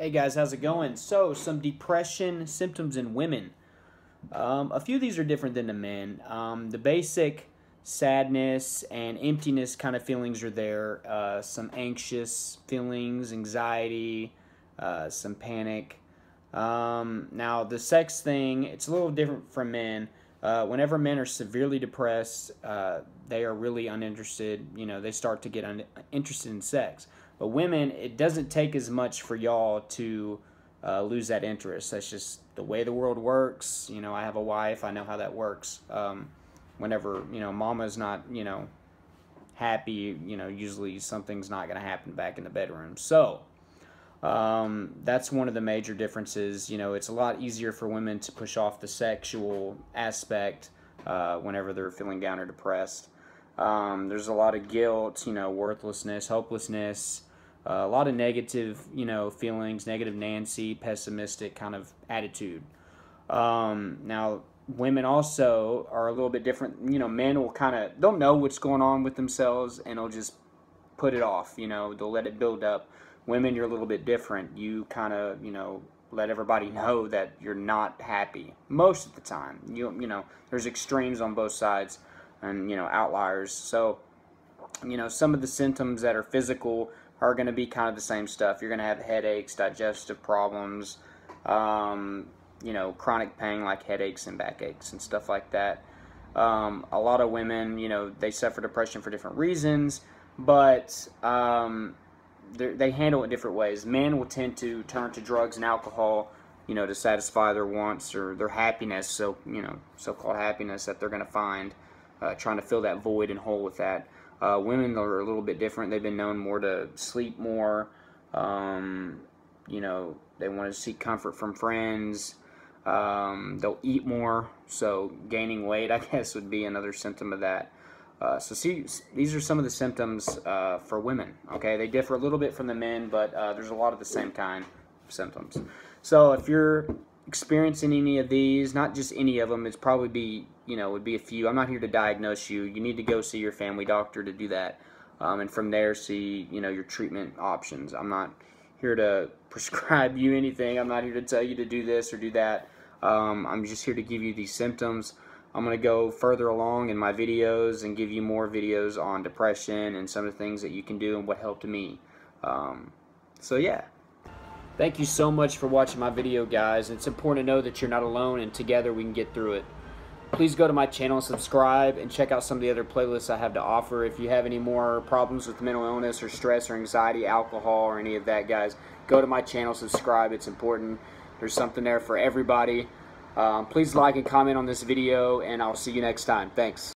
Hey guys, how's it going? So, some depression symptoms in women. Um, a few of these are different than the men. Um, the basic sadness and emptiness kind of feelings are there. Uh, some anxious feelings, anxiety, uh, some panic. Um, now, the sex thing, it's a little different from men. Uh, whenever men are severely depressed, uh, they are really uninterested. You know, they start to get un- interested in sex. But women, it doesn't take as much for y'all to uh, lose that interest. That's just the way the world works. You know, I have a wife. I know how that works. Um, whenever you know, mama's not you know happy, you know, usually something's not going to happen back in the bedroom. So. Um, that's one of the major differences. You know, it's a lot easier for women to push off the sexual aspect uh, whenever they're feeling down or depressed. Um, there's a lot of guilt, you know, worthlessness, hopelessness, uh, a lot of negative, you know, feelings, negative Nancy, pessimistic kind of attitude. Um, now, women also are a little bit different. You know, men will kind of they'll know what's going on with themselves and they'll just put it off. You know, they'll let it build up. Women, you're a little bit different. You kind of, you know, let everybody know that you're not happy most of the time. You you know, there's extremes on both sides, and you know outliers. So, you know, some of the symptoms that are physical are going to be kind of the same stuff. You're going to have headaches, digestive problems, um, you know, chronic pain like headaches and backaches and stuff like that. Um, a lot of women, you know, they suffer depression for different reasons, but um, they handle it different ways. Men will tend to turn to drugs and alcohol, you know, to satisfy their wants or their happiness, so you know, so-called happiness that they're going to find, uh, trying to fill that void and hole with that. Uh, women are a little bit different. They've been known more to sleep more. Um, you know, they want to seek comfort from friends. Um, they'll eat more. So gaining weight, I guess, would be another symptom of that. Uh, so see, these are some of the symptoms uh, for women. Okay, they differ a little bit from the men, but uh, there's a lot of the same kind of symptoms. So if you're experiencing any of these, not just any of them, it's probably be you know would be a few. I'm not here to diagnose you. You need to go see your family doctor to do that, um, and from there see you know your treatment options. I'm not here to prescribe you anything. I'm not here to tell you to do this or do that. Um, I'm just here to give you these symptoms. I'm going to go further along in my videos and give you more videos on depression and some of the things that you can do and what helped me. Um, so yeah. Thank you so much for watching my video, guys. It's important to know that you're not alone and together we can get through it. Please go to my channel, subscribe, and check out some of the other playlists I have to offer. If you have any more problems with mental illness or stress or anxiety, alcohol, or any of that, guys, go to my channel, subscribe. It's important. There's something there for everybody. Um, please like and comment on this video, and I'll see you next time. Thanks.